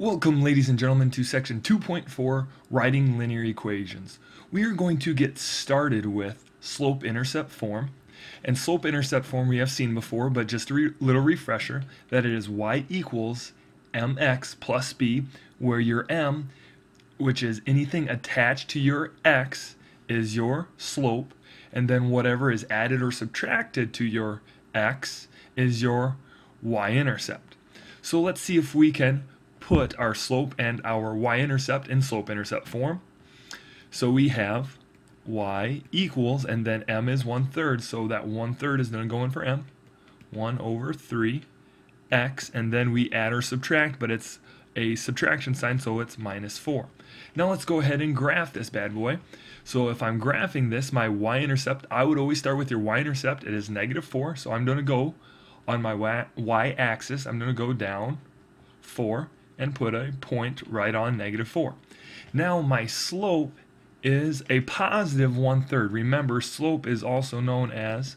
Welcome, ladies and gentlemen, to section 2.4, Writing Linear Equations. We are going to get started with slope-intercept form. And slope-intercept form we have seen before, but just a re little refresher, that it is y equals mx plus b, where your m, which is anything attached to your x, is your slope, and then whatever is added or subtracted to your x is your y-intercept. So let's see if we can put our slope and our y-intercept in slope-intercept form. So we have y equals, and then m is 1 third, so that 1 third is going to go in for m. 1 over 3 x, and then we add or subtract, but it's a subtraction sign, so it's minus 4. Now let's go ahead and graph this bad boy. So if I'm graphing this, my y-intercept, I would always start with your y-intercept. It is negative 4, so I'm going to go on my y-axis. I'm going to go down 4 and put a point right on negative 4. Now my slope is a positive one-third. Remember, slope is also known as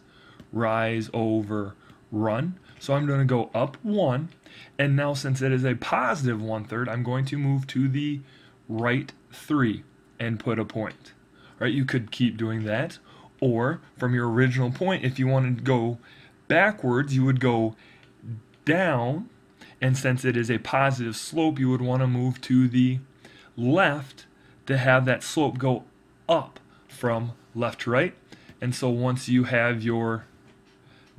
rise over run. So I'm going to go up 1, and now since it is a positive one-third, I'm going to move to the right 3 and put a point. Right? You could keep doing that, or from your original point, if you wanted to go backwards, you would go down and since it is a positive slope, you would want to move to the left to have that slope go up from left to right. And so once you have your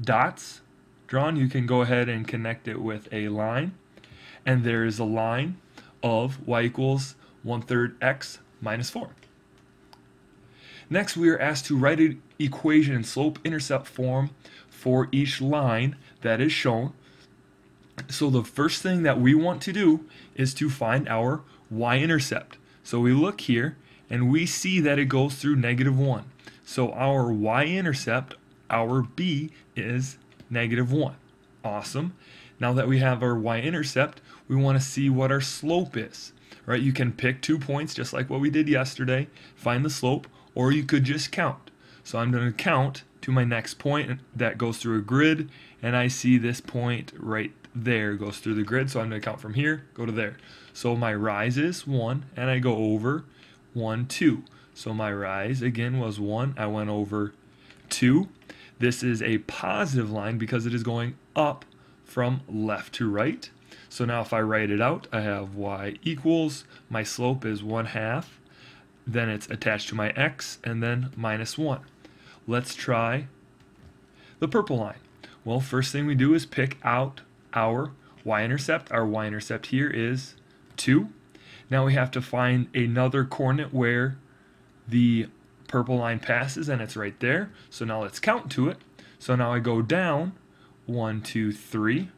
dots drawn, you can go ahead and connect it with a line. And there is a line of y equals 1 third x minus 4. Next, we are asked to write an equation in slope-intercept form for each line that is shown so the first thing that we want to do is to find our y-intercept. So we look here and we see that it goes through negative 1. So our y-intercept, our b, is negative 1. Awesome. Now that we have our y-intercept, we want to see what our slope is. Right? You can pick two points just like what we did yesterday, find the slope, or you could just count. So I'm going to count to my next point that goes through a grid, and I see this point right there goes through the grid. So I'm going to count from here, go to there. So my rise is 1, and I go over 1, 2. So my rise, again, was 1. I went over 2. This is a positive line because it is going up from left to right. So now if I write it out, I have y equals, my slope is 1 half, then it's attached to my x, and then minus 1. Let's try the purple line. Well, first thing we do is pick out our y-intercept. Our y-intercept here is 2. Now we have to find another coordinate where the purple line passes and it's right there. So now let's count to it. So now I go down 1, 2, 3.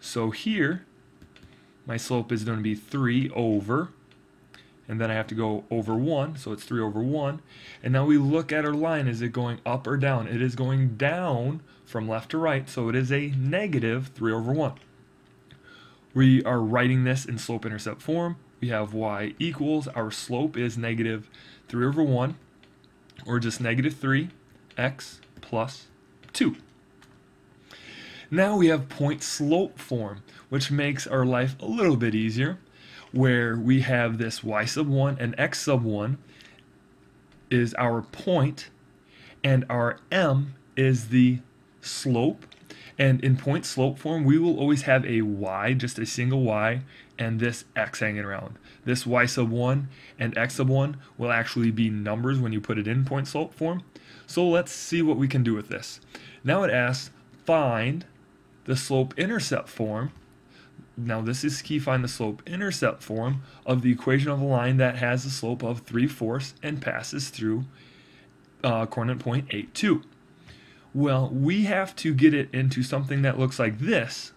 So here my slope is going to be 3 over and then I have to go over 1, so it's 3 over 1. And now we look at our line, is it going up or down? It is going down from left to right, so it is a negative 3 over 1. We are writing this in slope-intercept form. We have y equals, our slope is negative 3 over 1, or just negative 3, x plus 2. Now we have point slope form, which makes our life a little bit easier where we have this y sub 1 and x sub 1 is our point and our m is the slope. And in point slope form we will always have a y just a single y and this x hanging around. This y sub 1 and x sub 1 will actually be numbers when you put it in point slope form. So let's see what we can do with this. Now it asks find the slope intercept form now this is key find the slope intercept form of the equation of a line that has a slope of 3 fourths and passes through uh, coordinate point 8, 2. Well, we have to get it into something that looks like this.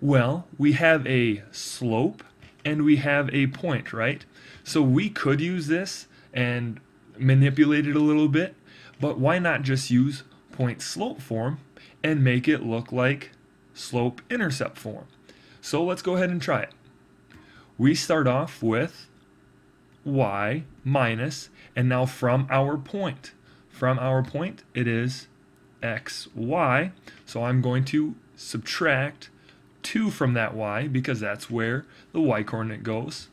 Well, we have a slope and we have a point, right? So we could use this and manipulate it a little bit, but why not just use point slope form and make it look like slope intercept form? So let's go ahead and try it. We start off with y minus, and now from our point, from our point, it is xy. So I'm going to subtract 2 from that y, because that's where the y coordinate goes,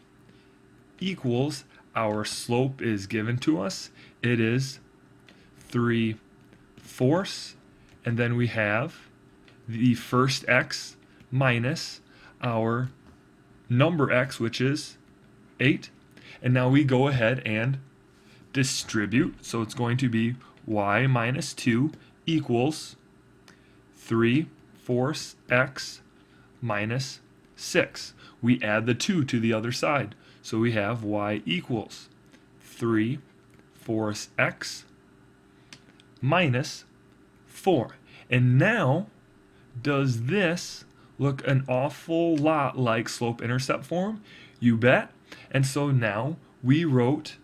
equals our slope is given to us. It is 3 fourths, and then we have the first x minus our number x, which is 8. And now we go ahead and distribute. So it's going to be y minus 2 equals 3 fourths x minus 6. We add the 2 to the other side. So we have y equals 3 fourths x minus 4. And now, does this look an awful lot like slope-intercept form? You bet. And so now we wrote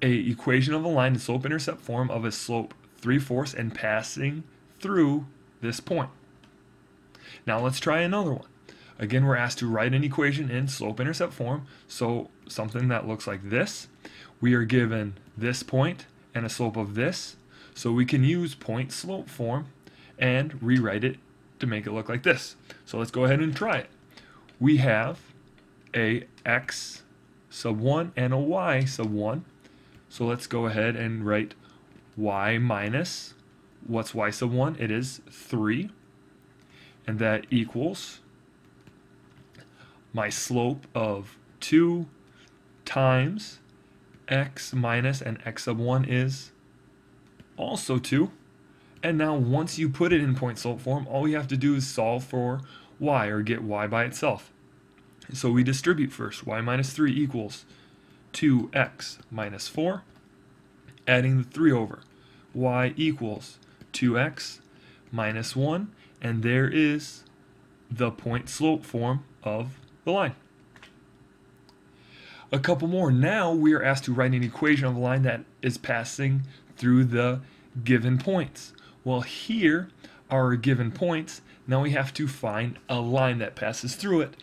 a equation of a line in slope-intercept form of a slope 3 fourths and passing through this point. Now let's try another one. Again, we're asked to write an equation in slope-intercept form, so something that looks like this. We are given this point and a slope of this, so we can use point slope form and rewrite it to make it look like this. So let's go ahead and try it. We have a x sub 1 and a y sub 1. So let's go ahead and write y minus, what's y sub 1? It is 3. And that equals my slope of 2 times x minus and x sub 1 is also 2. And now once you put it in point slope form, all we have to do is solve for y or get y by itself. So we distribute first. y minus 3 equals 2x minus 4. Adding the 3 over. y equals 2x minus 1. And there is the point slope form of the line. A couple more. Now we are asked to write an equation of a line that is passing through the given points. Well, here are given points. Now we have to find a line that passes through it.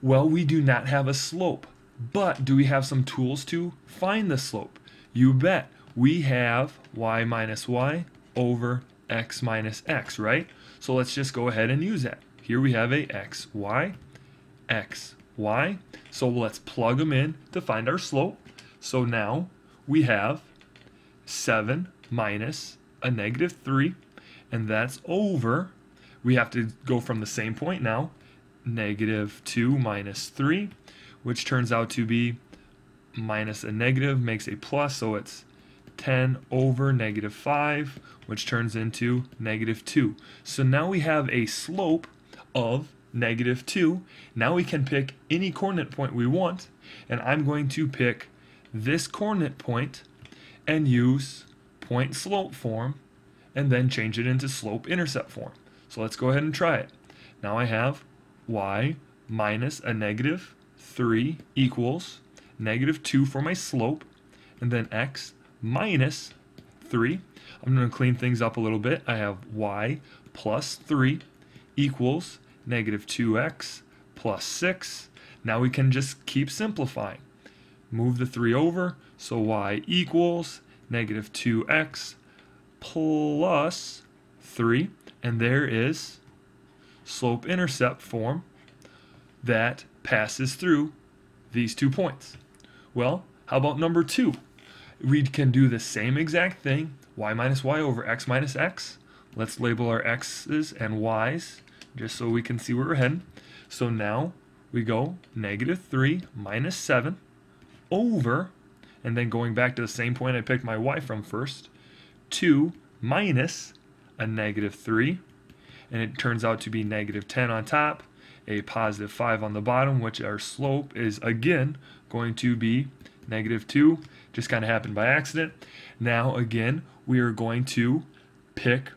Well, we do not have a slope, but do we have some tools to find the slope? You bet. We have y minus y over x minus x, right? So let's just go ahead and use that. Here we have a x, y, x, y. So let's plug them in to find our slope. So now we have 7 minus a negative 3, and that's over. We have to go from the same point now, negative 2 minus 3, which turns out to be minus a negative makes a plus, so it's 10 over negative 5, which turns into negative 2. So now we have a slope of negative 2. Now we can pick any coordinate point we want, and I'm going to pick this coordinate point and use point slope form and then change it into slope intercept form. So let's go ahead and try it. Now I have y minus a negative 3 equals negative 2 for my slope and then x minus 3. I'm going to clean things up a little bit. I have y plus 3 equals negative 2x plus 6. Now we can just keep simplifying. Move the 3 over, so y equals negative 2x plus 3. And there is slope-intercept form that passes through these two points. Well, how about number 2? We can do the same exact thing, y minus y over x minus x. Let's label our x's and y's just so we can see where we're heading. So now we go negative 3 minus 7 over, and then going back to the same point I picked my y from first, 2 minus a negative 3, and it turns out to be negative 10 on top, a positive 5 on the bottom, which our slope is again going to be negative 2. Just kind of happened by accident. Now, again, we are going to pick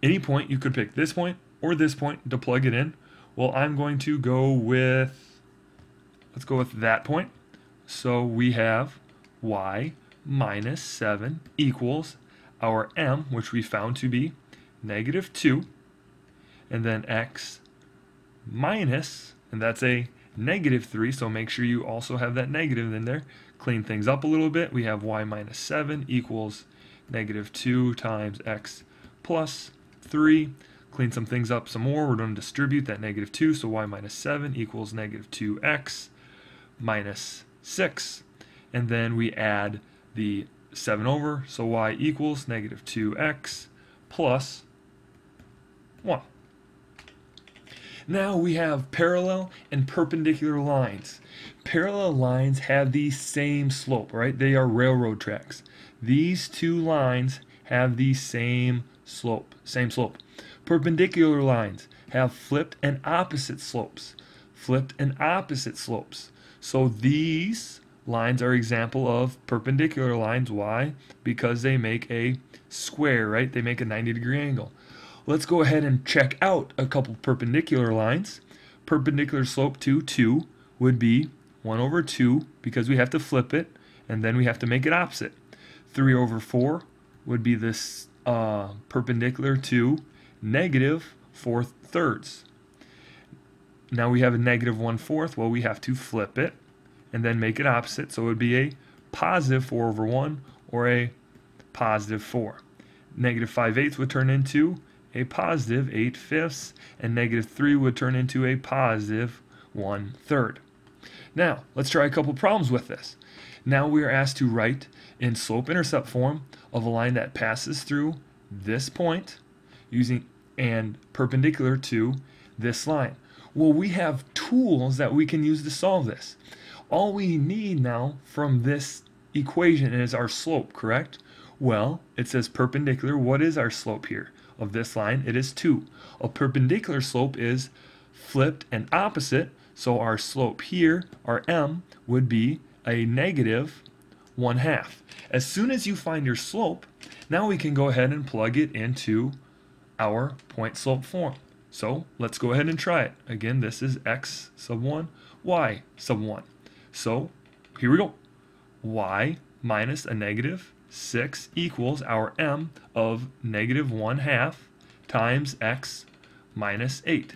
any point. You could pick this point or this point to plug it in. Well, I'm going to go with, let's go with that point. So we have y minus 7 equals our m, which we found to be negative 2, and then x minus, and that's a negative 3, so make sure you also have that negative in there. Clean things up a little bit. We have y minus 7 equals negative 2 times x plus 3 clean some things up some more. We're going to distribute that negative 2, so y minus 7 equals negative 2x minus 6. And then we add the 7 over, so y equals negative 2x plus 1. Now we have parallel and perpendicular lines. Parallel lines have the same slope, right? They are railroad tracks. These two lines have the same slope, same slope. Perpendicular lines have flipped and opposite slopes. Flipped and opposite slopes. So these lines are example of perpendicular lines. Why? Because they make a square, right? They make a 90 degree angle. Let's go ahead and check out a couple perpendicular lines. Perpendicular slope to 2 would be 1 over 2 because we have to flip it and then we have to make it opposite. 3 over 4 would be this uh, perpendicular to negative 4 thirds. Now we have a negative 1 fourth. Well, we have to flip it and then make it opposite. So it would be a positive 4 over 1 or a positive 4. Negative 5 eighths would turn into a positive 8 fifths, and negative 3 would turn into a positive 1 third. Now, let's try a couple problems with this. Now we are asked to write in slope-intercept form of a line that passes through this point using and perpendicular to this line. Well, we have tools that we can use to solve this. All we need now from this equation is our slope, correct? Well, it says perpendicular. What is our slope here? of this line, it is 2. A perpendicular slope is flipped and opposite, so our slope here, our m, would be a negative 1 half. As soon as you find your slope, now we can go ahead and plug it into our point slope form. So let's go ahead and try it. Again, this is x sub 1, y sub 1. So here we go. y minus a negative 6 equals our m of negative 1 half times x minus 8.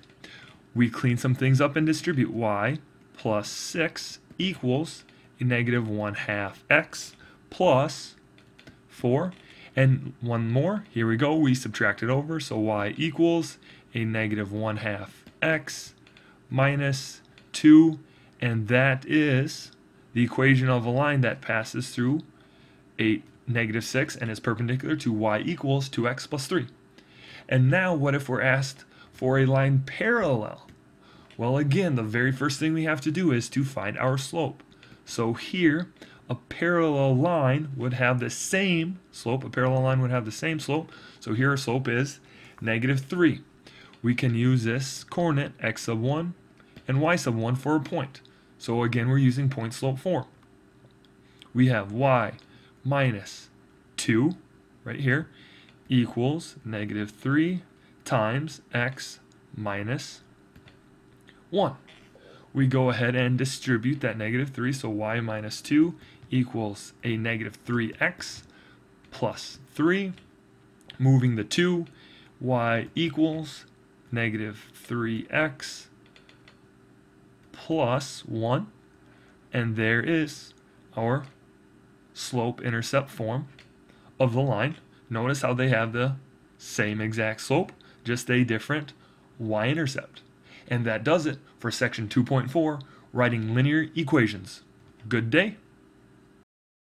We clean some things up and distribute y plus 6 equals a negative 1 half x plus 4. And one more, here we go, we subtract it over, so y equals a negative 1 half x minus 2, and that is the equation of a line that passes through 8 negative 6 and is perpendicular to y equals 2x plus 3. And now what if we're asked for a line parallel? Well again, the very first thing we have to do is to find our slope. So here, a parallel line would have the same slope. A parallel line would have the same slope. So here our slope is negative 3. We can use this coordinate x sub 1 and y sub 1 for a point. So again, we're using point slope form. We have y minus 2 right here equals negative 3 times x minus 1. We go ahead and distribute that negative 3, so y minus 2 equals a negative 3x plus 3. Moving the 2, y equals negative 3x plus 1. And there is our slope intercept form of the line. Notice how they have the same exact slope, just a different y-intercept. And that does it for section 2.4, writing linear equations. Good day.